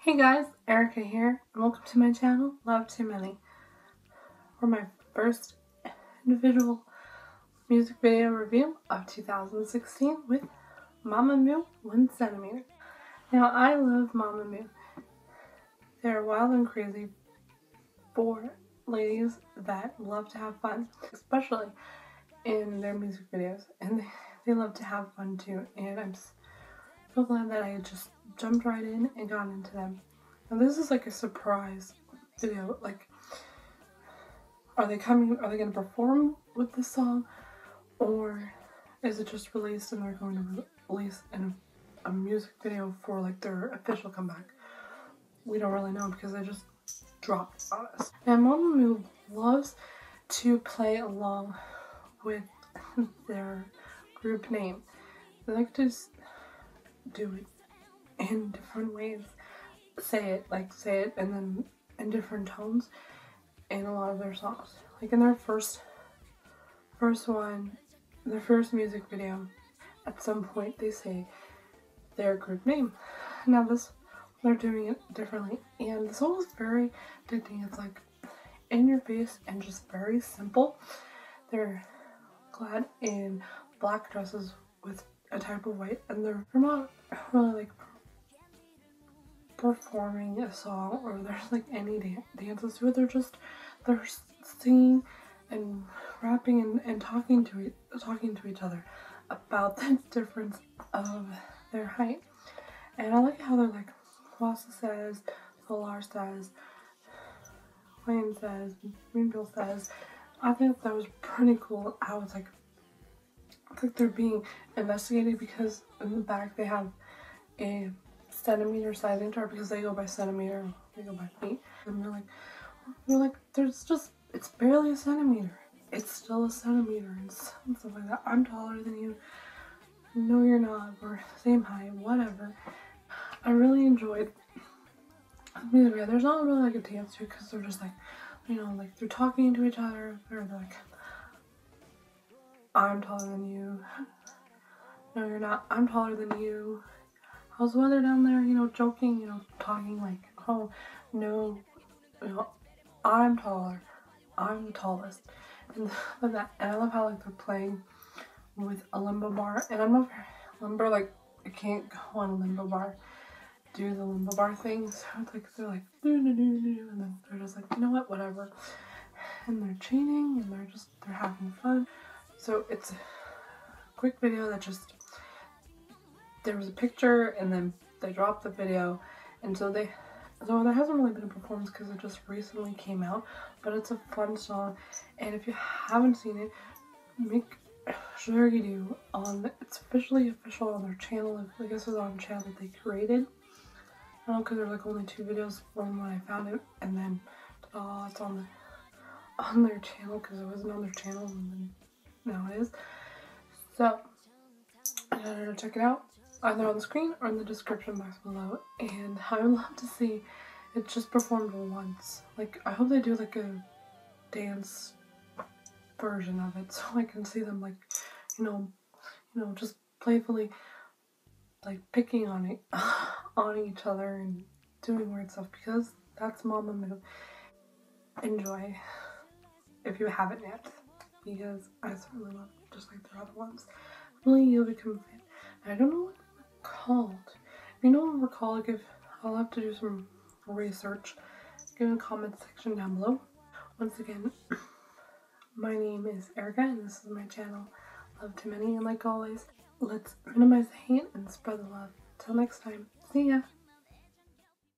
Hey guys, Erica here, and welcome to my channel, Love Too Many, for my first individual music video review of 2016 with Mama Mamamoo 1 centimeter. Now, I love Mama Mamamoo. They're wild and crazy for ladies that love to have fun, especially in their music videos, and they, love to have fun too, and I'm glad that I just jumped right in and got into them. Now this is like a surprise video. Like, are they coming? Are they going to perform with this song, or is it just released and they're going to release in a, a music video for like their official comeback? We don't really know because they just dropped on us. And Mamamoo loves to play along with their group name. They like to do it in different ways. Say it, like say it, and then in different tones in a lot of their songs. Like in their first, first one, their first music video, at some point they say their group name. Now this, they're doing it differently, and the song is very addicting. It's like in your face and just very simple. They're clad in black dresses with a type of white, and they're, they're not really like performing a song or there's like any dan dances to it. They're just they're singing and rapping and, and talking to e talking to each other about the difference of their height. And I like how they're like Hwasa says, Solar says, Wheein says, Greenville says. I think that was pretty cool I was like like they're being investigated because in the back they have a centimeter sizing chart because they go by centimeter, they go by feet. And they're like, we're like, there's just, it's barely a centimeter. It's still a centimeter and stuff like that. I'm taller than you. No, you're not. We're same height, whatever. I really enjoyed video. There's not really like a dance to because they're just like, you know, like they're talking to each other. They're like, I'm taller than you. No, you're not. I'm taller than you. How's the weather down there? You know, joking, you know, talking like, oh, no, you know, I'm taller. I'm the tallest. And, that, and I love how like they're playing with a limbo bar. And I'm not very, limbo, like, I can't go on a limbo bar, do the limbo bar thing. So it's like, they're like, doo -doo -doo and then they're just like, you know what, whatever. And they're chaining and they're just, they're having fun. So it's a quick video that just, there was a picture and then they dropped the video. And so they, so there hasn't really been a performance because it just recently came out, but it's a fun song. And if you haven't seen it, make sure you do on, it's officially official on their channel. I guess it's on a channel that they created. I don't know because there's like only two videos from when I found it and then oh, it's on the, on their channel because it wasn't on their channel and then now it is. So, check it out either on the screen or in the description box below. And I would love to see it just performed once. Like, I hope they do like a dance version of it so I can see them like, you know, you know, just playfully like picking on it, on each other and doing weird stuff because that's Mamamoo. Enjoy if you haven't yet because I certainly love it, just like the other ones. Really, you'll become fan. I don't know what they're called. If you don't recall, give I'll have to do some research. Give in the comment section down below. Once again, my name is Erica and this is my channel, Love Too Many. And like always, let's minimize the hate and spread the love. Till next time, see ya!